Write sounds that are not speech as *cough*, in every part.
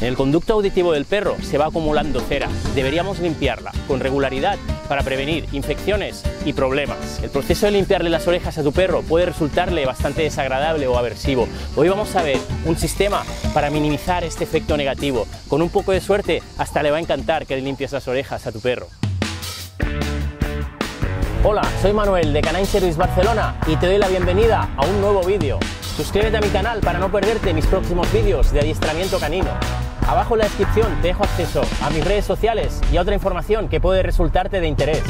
En el conducto auditivo del perro se va acumulando cera. Deberíamos limpiarla con regularidad para prevenir infecciones y problemas. El proceso de limpiarle las orejas a tu perro puede resultarle bastante desagradable o aversivo. Hoy vamos a ver un sistema para minimizar este efecto negativo. Con un poco de suerte hasta le va a encantar que le limpies las orejas a tu perro. Hola, soy Manuel de Canine Service Barcelona y te doy la bienvenida a un nuevo vídeo. Suscríbete a mi canal para no perderte mis próximos vídeos de adiestramiento canino. Abajo en la descripción te dejo acceso a mis redes sociales y a otra información que puede resultarte de interés.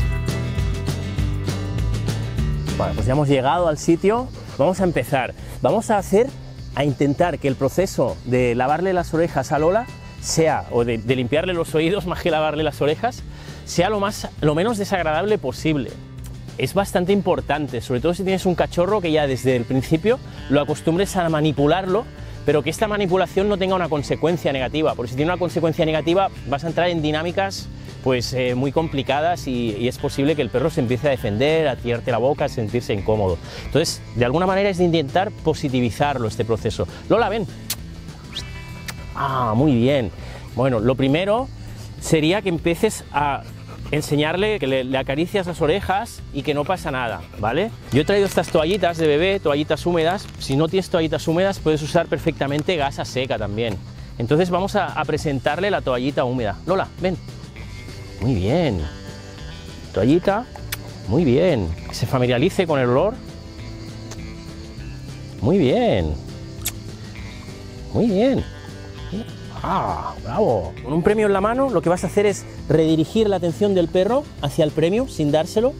Bueno, pues ya hemos llegado al sitio. Vamos a empezar. Vamos a hacer, a intentar que el proceso de lavarle las orejas a Lola sea, o de, limpiarle los oídos *laughs* más que lavarle las orejas, sea lo, más, lo menos desagradable posible es bastante importante, sobre todo si tienes un cachorro que ya desde el principio lo acostumbres a manipularlo, pero que esta manipulación no tenga una consecuencia negativa, porque si tiene una consecuencia negativa vas a entrar en dinámicas pues eh, muy complicadas y, y, es posible que el perro se empiece a defender, a tirarte la boca, a sentirse incómodo. Entonces, de alguna manera es de intentar positivizarlo este proceso. Lola, ven. Ah, muy bien. Bueno, lo primero sería que empieces a enseñarle que le, acaricias las orejas y que no pasa nada, ¿vale? Yo he traído estas toallitas de bebé, toallitas húmedas. Si no tienes toallitas húmedas, puedes usar perfectamente gasa seca también. Entonces vamos a, a presentarle la toallita húmeda. Lola, ven. Muy bien. Toallita. Muy bien. Que se familiarice con el olor. Muy bien. Muy bien. ¡Ah! ¡Bravo! Con un premio en la mano lo que vas a hacer es redirigir la atención del perro hacia el premio sin dárselo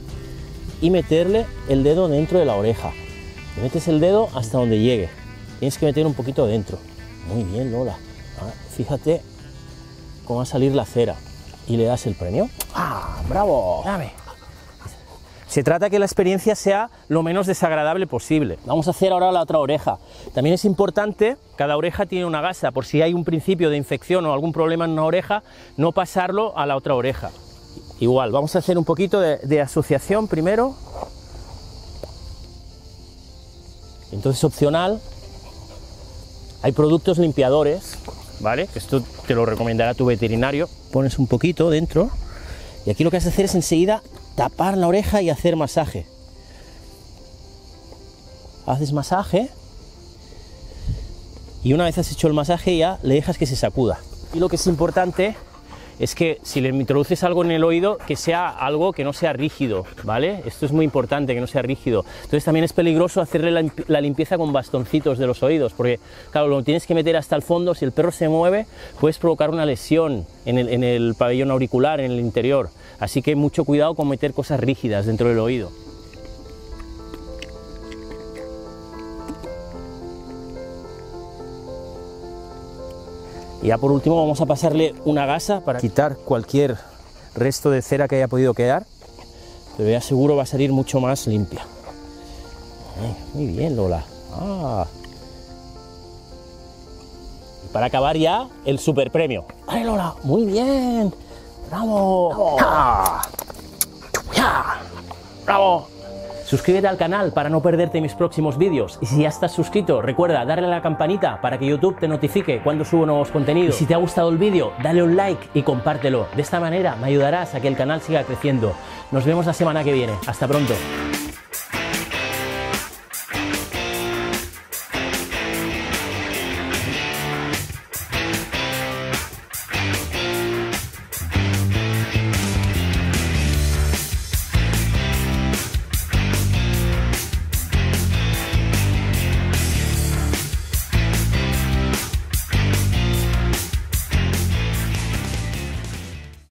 y meterle el dedo dentro de la oreja. Le metes el dedo hasta donde llegue. Tienes que meter un poquito dentro. Muy bien, Lola. Ah, fíjate cómo va a salir la cera. Y le das el premio. ¡Ah! ¡Bravo! Dame. Se trata que la experiencia sea lo menos desagradable posible. Vamos a hacer ahora la otra oreja. También es importante, cada oreja tiene una gasa, por si hay un principio de infección o algún problema en una oreja, no pasarlo a la otra oreja. Igual, vamos a hacer un poquito de, asociación primero. Entonces, opcional, hay productos limpiadores, ¿vale? Esto te lo recomendará tu veterinario. Pones un poquito dentro y aquí lo que has de hacer es enseguida tapar la oreja y hacer masaje. Haces masaje y una vez has hecho el masaje ya le dejas que se sacuda. Y lo que es importante es que si le introduces algo en el oído, que sea algo que no sea rígido, ¿vale? Esto es muy importante, que no sea rígido. Entonces también es peligroso hacerle la, limpieza con bastoncitos de los oídos, porque claro, lo tienes que meter hasta el fondo, si el perro se mueve, puedes provocar una lesión en el pabellón auricular, en el interior. Así que mucho cuidado con meter cosas rígidas dentro del oído. Y ya por último vamos a pasarle una gasa para quitar cualquier resto de cera que haya podido quedar. Pero ya seguro va a salir mucho más limpia. Muy bien, Lola. Ah. Y para acabar ya, el super premio. ¡Ay, Lola! ¡Muy bien! ¡Bravo! ¡Ja! ¡Bravo! Suscríbete al canal para no perderte mis próximos vídeos. Y si ya estás suscrito, recuerda darle a la campanita para que YouTube te notifique cuando subo nuevos contenidos. Y si te ha gustado el vídeo, dale un like y compártelo. De esta manera me ayudarás a que el canal siga creciendo. Nos vemos la semana que viene. Hasta pronto.